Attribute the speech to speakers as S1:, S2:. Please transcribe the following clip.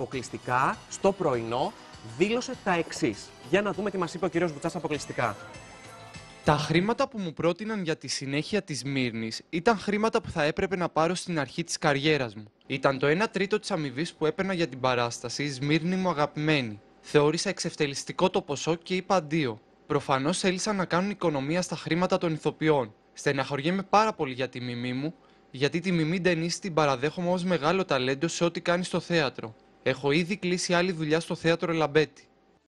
S1: αποκλειστικά στο πρωινό δήλωσε τα εξής. Για να δούμε τι μας είπε ο κύριος Βουτσάς αποκλειστικά.
S2: Τα χρήματα που μου πρότειναν για τη συνέχεια της Μύρνης ήταν χρήματα που θα έπρεπε να πάρω στην αρχή της καριέρας μου. Ήταν το 1 τρίτο της αμοιβής που έπαιρνα για την παράσταση «Σμύρνη μου αγαπημένη». Θεώρησα εξευτελιστικό το ποσό και είπα αντίο. Προφανώς θέλησαν να κάνουν οικονομία στα χρήματα των ηθοποιών. Στεναχωριέμαι πάρα πολύ για τη μιμή μου, γιατί τη μιμή Ντενίση την παραδέχομαι ως μεγάλο ταλέντο σε ό,τι κάνει στο θέατρο. Έχω ήδη κλείσει άλλη δουλειά στο θέατρο Λαμπέτη.